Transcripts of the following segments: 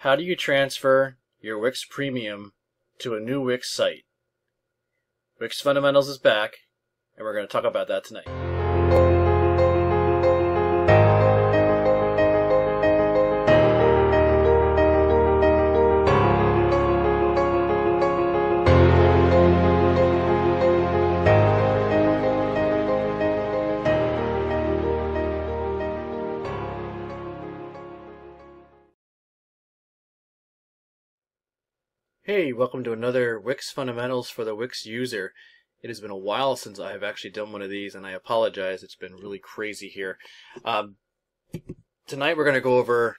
How do you transfer your Wix Premium to a new Wix site? Wix Fundamentals is back, and we're going to talk about that tonight. Hey, welcome to another Wix Fundamentals for the Wix user. It has been a while since I have actually done one of these, and I apologize. It's been really crazy here. Um, tonight we're going to go over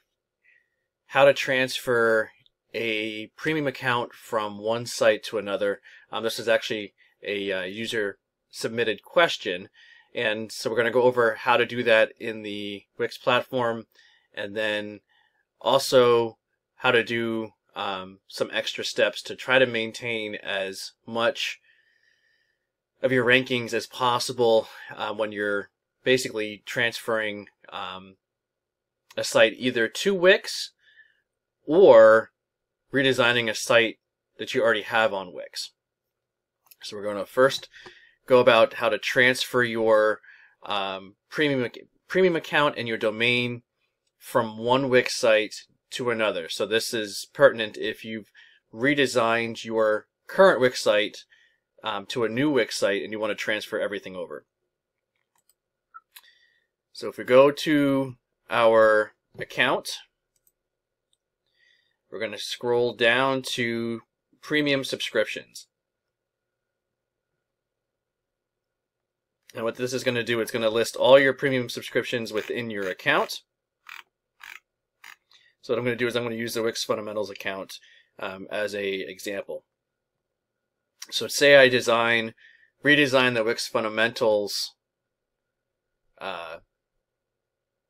how to transfer a premium account from one site to another. Um, this is actually a uh, user submitted question, and so we're going to go over how to do that in the Wix platform, and then also how to do um, some extra steps to try to maintain as much of your rankings as possible uh, when you're basically transferring um, a site either to Wix or redesigning a site that you already have on Wix. So we're going to first go about how to transfer your um, premium premium account and your domain from one Wix site to another. So this is pertinent if you've redesigned your current Wix site um, to a new Wix site and you want to transfer everything over. So if we go to our account, we're going to scroll down to premium subscriptions. And what this is going to do, it's going to list all your premium subscriptions within your account. So what I'm going to do is I'm going to use the Wix Fundamentals account um, as a example. So say I design, redesign the Wix Fundamentals uh,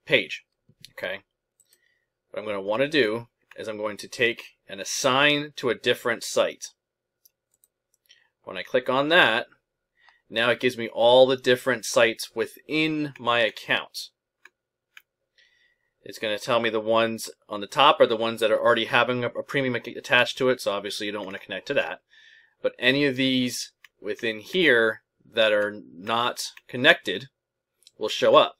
page. Okay. What I'm going to want to do is I'm going to take and assign to a different site. When I click on that, now it gives me all the different sites within my account. It's going to tell me the ones on the top are the ones that are already having a, premium attached to it, so obviously you don't want to connect to that. But any of these within here that are not connected will show up.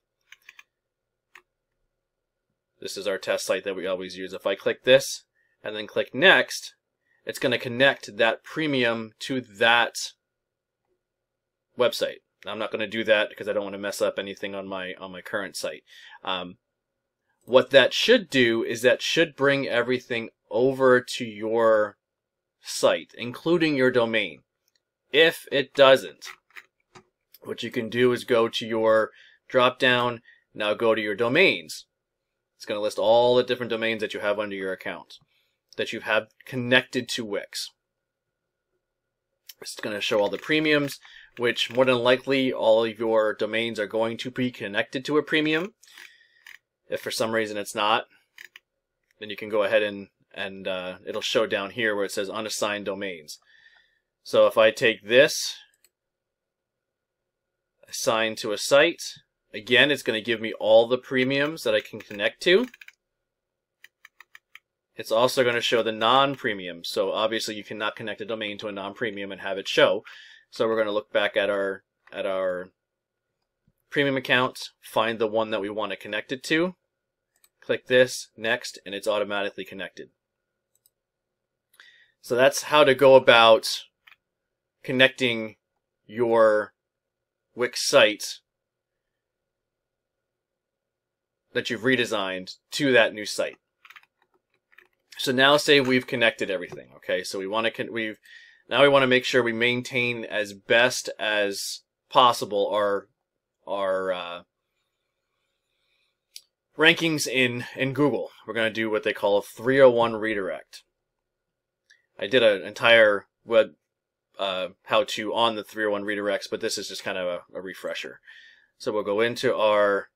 This is our test site that we always use. If I click this and then click next, it's going to connect that premium to that website. I'm not going to do that because I don't want to mess up anything on my on my current site. Um, what that should do is that should bring everything over to your site, including your domain. If it doesn't, what you can do is go to your drop down, now go to your domains. It's going to list all the different domains that you have under your account that you have connected to Wix. It's going to show all the premiums, which more than likely all of your domains are going to be connected to a premium. If for some reason it's not, then you can go ahead and, and uh, it'll show down here where it says unassigned domains. So if I take this, assign to a site, again, it's going to give me all the premiums that I can connect to. It's also going to show the non-premium. So obviously you cannot connect a domain to a non-premium and have it show. So we're going to look back at our at our premium account, find the one that we want to connect it to, Click this, next, and it's automatically connected. So that's how to go about connecting your Wix site that you've redesigned to that new site. So now say we've connected everything, okay? So we want to we've now we want to make sure we maintain as best as possible our our uh, rankings in, in Google. We're going to do what they call a 301 redirect. I did an entire web uh, how to on the 301 redirects, but this is just kind of a, a refresher. So we'll go into our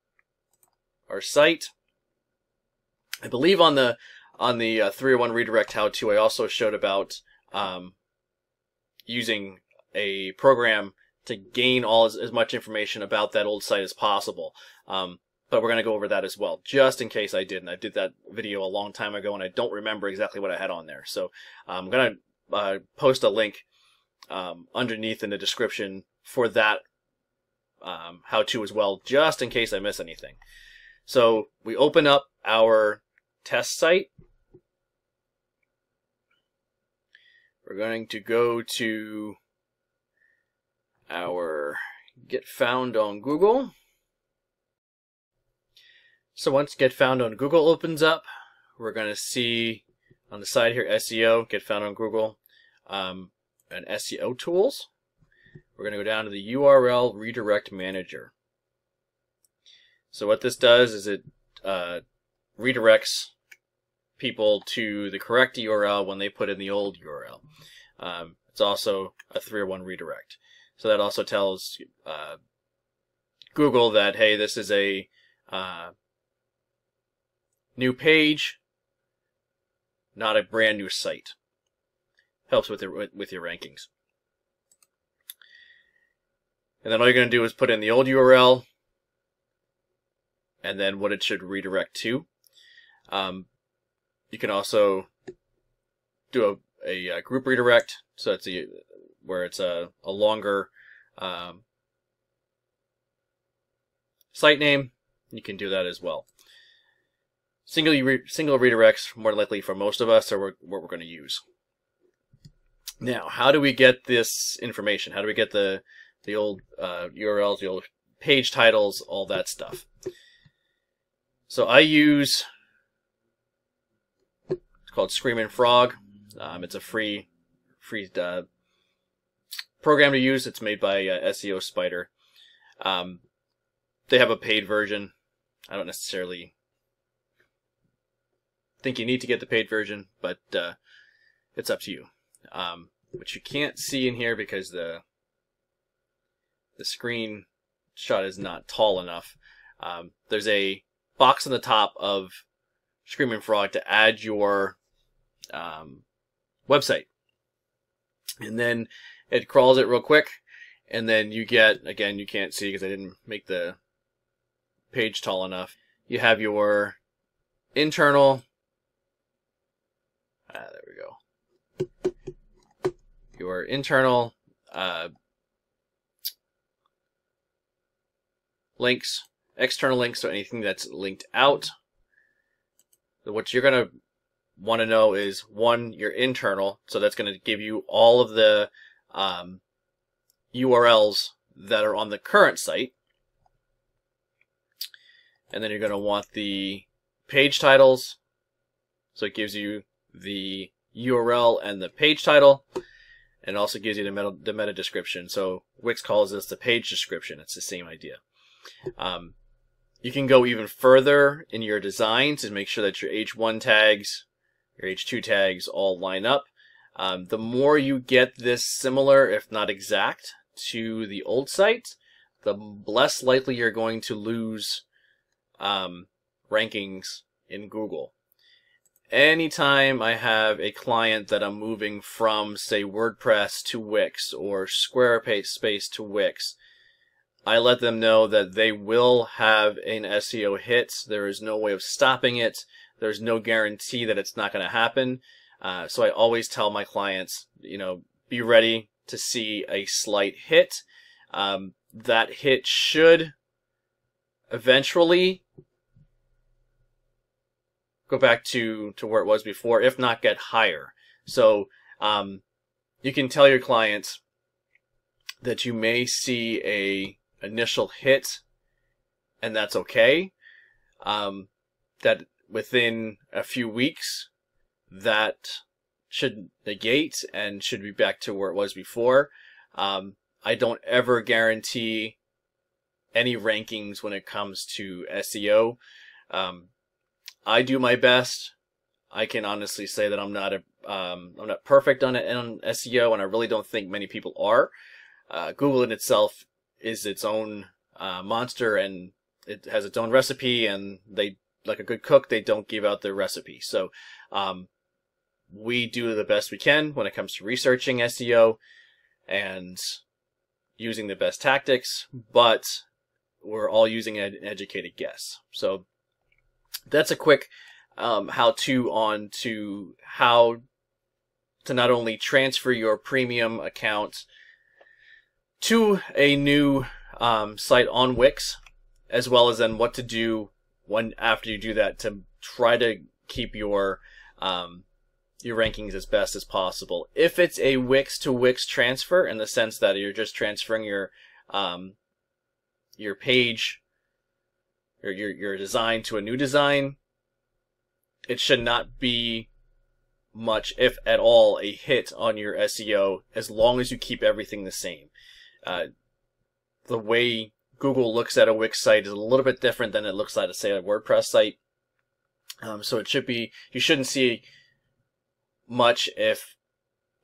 our site. I believe on the on the uh, 301 redirect how to, I also showed about um, using a program to gain all as, as, much information about that old site as possible. Um, but we're going to go over that as well, just in case I didn't. I did that video a long time ago, and I don't remember exactly what I had on there. So I'm going to uh, post a link um, underneath in the description for that um, how-to as well, just in case I miss anything. So we open up our test site. We're going to go to our get found on Google. So once get found on Google opens up, we're going to see on the side here SEO, get found on Google, um, and SEO tools. We're going to go down to the URL redirect manager. So what this does is it uh, redirects people to the correct URL when they put in the old URL. Um, it's also a 301 redirect. So that also tells uh, Google that, hey, this is a uh, new page, not a brand new site. Helps with, your, with your rankings. And then all you're going to do is put in the old URL and then what it should redirect to. Um, you can also do a, a, a, group redirect, so it's a, where it's a, a longer um, site name. You can do that as well. Single re- single redirects more likely for most of us are what we're going to use. Now, how do we get this information? How do we get the the old uh, URLs, the old page titles, all that stuff? So I use it's called Screaming Frog. Um, it's a free free uh, program to use. It's made by uh, SEO Spider. Um, they have a paid version. I don't necessarily think you need to get the paid version, but uh, it's up to you. Um, you can't see in here because the the screen shot is not tall enough. Um, there's a box on the top of Screaming Frog to add your um, website, and then it crawls it real quick, and then you get again you can't see because I didn't make the page tall enough. You have your internal Ah, there we go. Your internal uh, links, external links, so anything that's linked out. What you're going to want to know is one, your internal, so that's going to give you all of the um, URLs that are on the current site. And then you're going to want the page titles, so it gives you the URL and the page title. And also gives you the meta, the meta description. So Wix calls this the page description. It's the same idea. Um, you can go even further in your designs and make sure that your H1 tags, your H2 tags all line up. Um, the more you get this similar, if not exact, to the old site, the less likely you're going to lose um, rankings in Google anytime I have a client that I'm moving from, say, WordPress to Wix or Squarespace to Wix, I let them know that they will have an SEO hit. There is no way of stopping it. There's no guarantee that it's not going to happen. Uh, so I always tell my clients, you know, be ready to see a slight hit. Um, that hit should eventually go back to, to where it was before, if not get higher. So, um, you can tell your clients that you may see a initial hit and that's okay. Um, that within a few weeks, that should negate and should be back to where it was before. Um, I don't ever guarantee any rankings when it comes to SEO. Um, I do my best. I can honestly say that I'm not a um, I'm not perfect on it on SEO, and I really don't think many people are. Uh, Google in itself is its own uh, monster, and it has its own recipe, and they like a good cook, they don't give out their recipe. So um, we do the best we can when it comes to researching SEO and using the best tactics, but we're all using an educated guess. So that's a quick um, how-to on to how to not only transfer your premium account to a new um, site on Wix, as well as then what to do when after you do that to try to keep your um, your rankings as best as possible. If it's a Wix to Wix transfer, in the sense that you're just transferring your um, your page or your your design to a new design, it should not be much, if at all, a hit on your SEO as long as you keep everything the same. Uh, the way Google looks at a Wix site is a little bit different than it looks at, say, a WordPress site. Um, so it should be, you shouldn't see much, if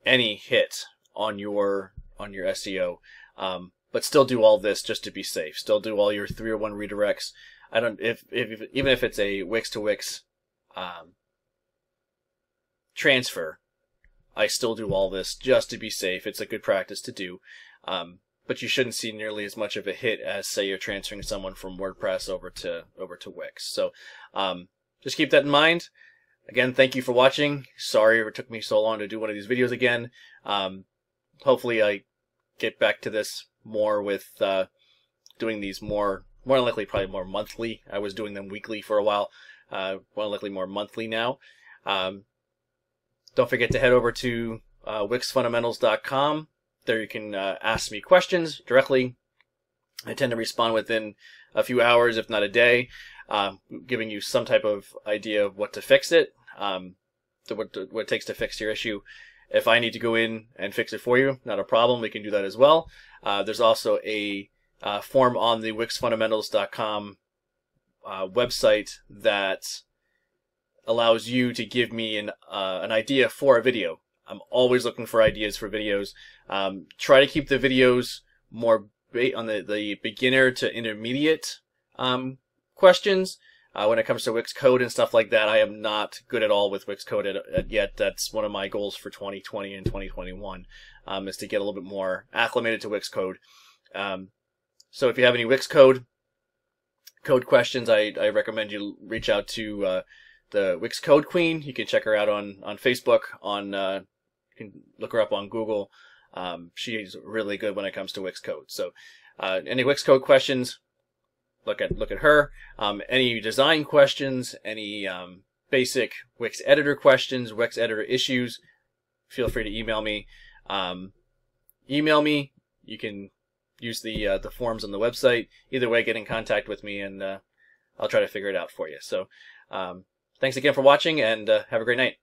any, hit on your on your SEO. Um, but still do all this just to be safe. Still do all your 301 redirects. I don't if if even if it's a Wix to Wix um, transfer, I still do all this just to be safe. It's a good practice to do. Um, but you shouldn't see nearly as much of a hit as say you're transferring someone from WordPress over to over to Wix. So um, just keep that in mind. Again, thank you for watching. Sorry it took me so long to do one of these videos again. Um, hopefully I get back to this more with uh, doing these more more likely probably more monthly. I was doing them weekly for a while. Uh, more likely more monthly now. Um, don't forget to head over to uh, wixfundamentals.com. There you can uh, ask me questions directly. I tend to respond within a few hours, if not a day, uh, giving you some type of idea of what to fix it, um, what, what it takes to fix your issue. If I need to go in and fix it for you, not a problem. We can do that as well. Uh, there's also a uh, form on the wixfundamentals.com uh, website that allows you to give me an uh, an idea for a video. I'm always looking for ideas for videos. Um, try to keep the videos more on the, the beginner to intermediate um, questions. Uh, when it comes to Wix code and stuff like that, I am not good at all with Wix code at, at yet. That's one of my goals for 2020 and 2021 um, is to get a little bit more acclimated to Wix code. Um, so if you have any Wix code code questions, I, I recommend you reach out to uh, the Wix Code Queen. You can check her out on on Facebook. On uh, you can look her up on Google. Um, she's really good when it comes to Wix code. So, uh, any Wix code questions, look at look at her. Um, any design questions, any um, basic Wix editor questions, Wix editor issues, feel free to email me. Um, email me. You can use the uh, the forms on the website. Either way, get in contact with me, and uh, I'll try to figure it out for you. So, um, thanks again for watching, and uh, have a great night.